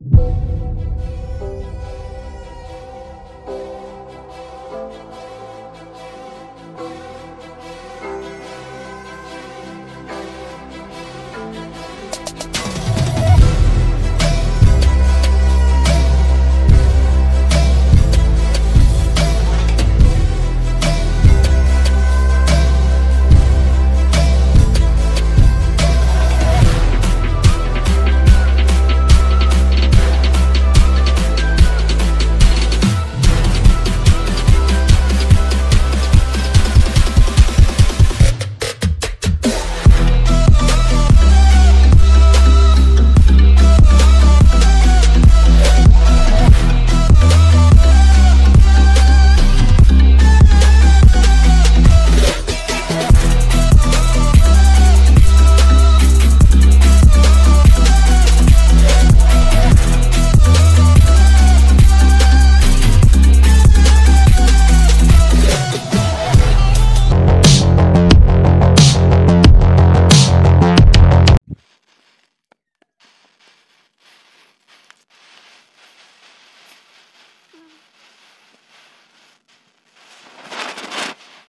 Música